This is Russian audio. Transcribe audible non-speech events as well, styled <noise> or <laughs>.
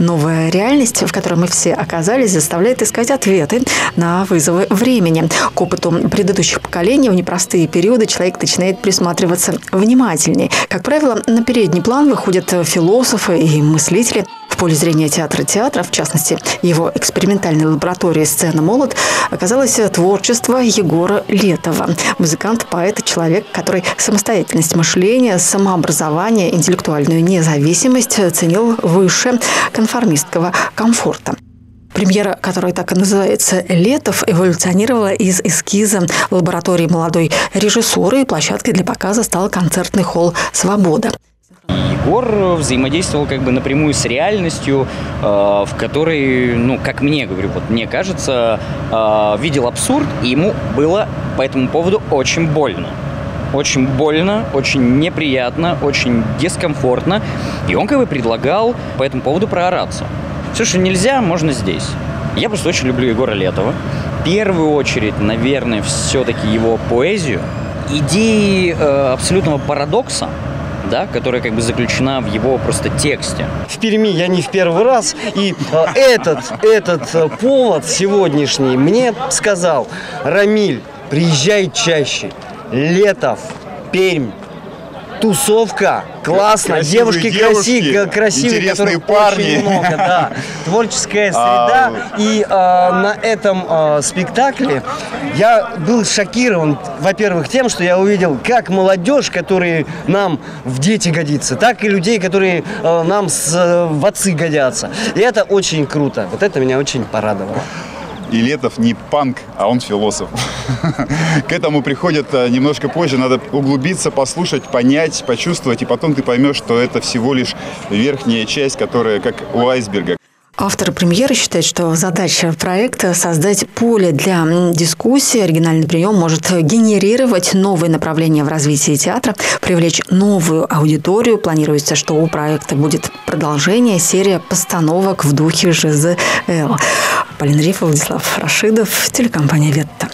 Новая реальность, в которой мы все оказались, заставляет искать ответы на вызовы времени. К опыту предыдущих поколений в непростые периоды человек начинает присматриваться внимательнее. Как правило, на передний план выходят философы и мыслители – поле зрения театра театра, в частности, его экспериментальной лаборатории «Сцена молот», оказалось творчество Егора Летова. Музыкант, поэт, человек, который самостоятельность мышления, самообразование, интеллектуальную независимость ценил выше конформистского комфорта. Премьера, которая так и называется «Летов», эволюционировала из эскиза лаборатории молодой режиссуры и площадкой для показа стал концертный холл «Свобода». Егор взаимодействовал как бы напрямую с реальностью, э, в которой, ну, как мне, говорю, вот мне кажется, э, видел абсурд, и ему было по этому поводу очень больно. Очень больно, очень неприятно, очень дискомфортно. И он как бы предлагал по этому поводу проораться. Все, что нельзя, можно здесь. Я просто очень люблю Егора Летова. В первую очередь, наверное, все-таки его поэзию. Идеи э, абсолютного парадокса, да, которая как бы заключена в его просто тексте. В Перми я не в первый раз, и этот, этот э, повод сегодняшний мне сказал, Рамиль, приезжай чаще, Летов, Пермь, тусовка, классно, красивые девушки, девушки краси, красивые, интересные которых парни. очень много, да, <laughs> творческая среда. А, И а, на этом а, спектакле я был шокирован, во-первых, тем, что я увидел, как молодежь, которые нам в дети годится, так и людей, которые а, нам с, э, в отцы годятся. И это очень круто. Вот это меня очень порадовало. И Летов не панк, а он философ. <laughs> К этому приходят э, немножко позже. Надо углубиться, послушать, понять, почувствовать, и потом ты поймешь, что это всего лишь верхняя часть, которая как у айсберга. Авторы премьеры считают, что задача проекта – создать поле для дискуссии. Оригинальный прием может генерировать новые направления в развитии театра, привлечь новую аудиторию. Планируется, что у проекта будет продолжение, серия постановок в духе ЖЗЛ. Полина Рифа, Владислав Рашидов, телекомпания «Ветта».